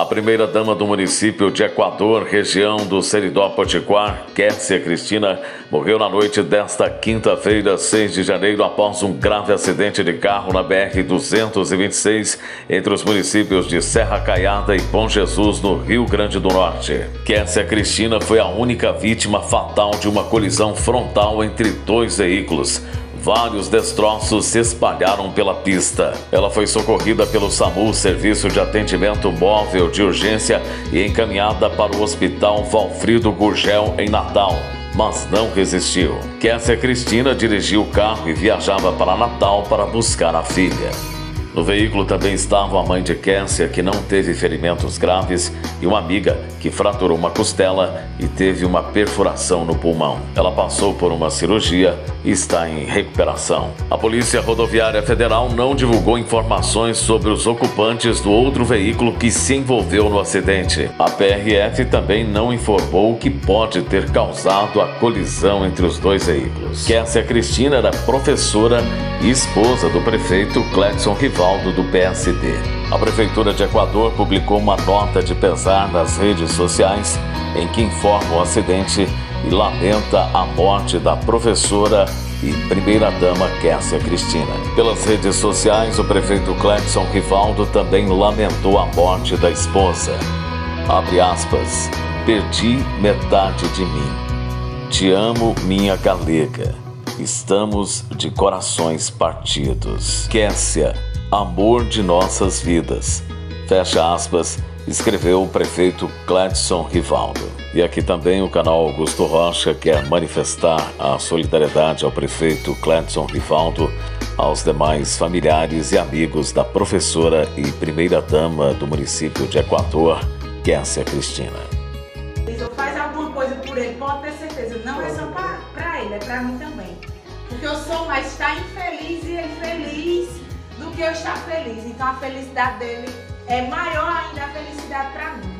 A primeira-dama do município de Equador, região do Seridó Potiguar, Kécia Cristina, morreu na noite desta quinta-feira, 6 de janeiro, após um grave acidente de carro na BR-226 entre os municípios de Serra Caiada e Bom Jesus, no Rio Grande do Norte. Kécia Cristina foi a única vítima fatal de uma colisão frontal entre dois veículos. Vários destroços se espalharam pela pista. Ela foi socorrida pelo SAMU, Serviço de Atendimento Móvel de Urgência, e encaminhada para o Hospital Valfrido Gurgel, em Natal mas não resistiu. Kessia Cristina dirigiu o carro e viajava para Natal para buscar a filha. No veículo também estava a mãe de Kessia, que não teve ferimentos graves, e uma amiga que fraturou uma costela e teve uma perfuração no pulmão. Ela passou por uma cirurgia e está em recuperação. A Polícia Rodoviária Federal não divulgou informações sobre os ocupantes do outro veículo que se envolveu no acidente. A PRF também não informou o que pode ter causado a colisão entre os dois veículos. Kessia Cristina era professora e esposa do prefeito Cledson Rivaldo do PSD. A Prefeitura de Equador publicou uma nota de pesar nas redes sociais em que informa o acidente e lamenta a morte da professora e primeira-dama Kessia Cristina. Pelas redes sociais, o prefeito Cledson Rivaldo também lamentou a morte da esposa. Abre aspas. Perdi metade de mim. Te amo, minha galega. Estamos de corações partidos. Kessia, amor de nossas vidas. Fecha aspas escreveu o prefeito Gladson Rivaldo. E aqui também o canal Augusto Rocha quer manifestar a solidariedade ao prefeito Gladson Rivaldo, aos demais familiares e amigos da professora e primeira-dama do município de Equador, Kessia Cristina. Faz alguma coisa por ele, pode ter certeza. Não é só para ele, é para mim também. Porque eu sou mais estar infeliz e ele feliz do que eu estar feliz. Então a felicidade dele é maior ainda a felicidade para mim,